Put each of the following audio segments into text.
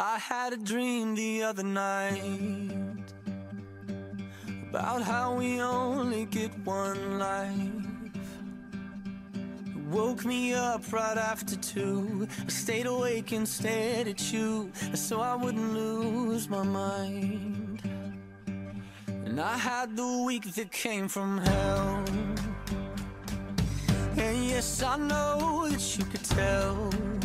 I had a dream the other night about how we only get one life. It woke me up right after two. I stayed awake and stared at you so I wouldn't lose my mind. And I had the week that came from hell. And yes, I know that you could tell.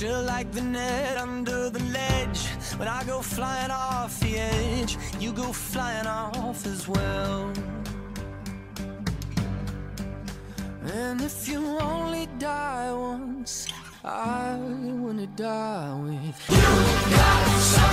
You're like the net under the ledge. When I go flying off the edge, you go flying off as well. And if you only die once, I wanna die with you.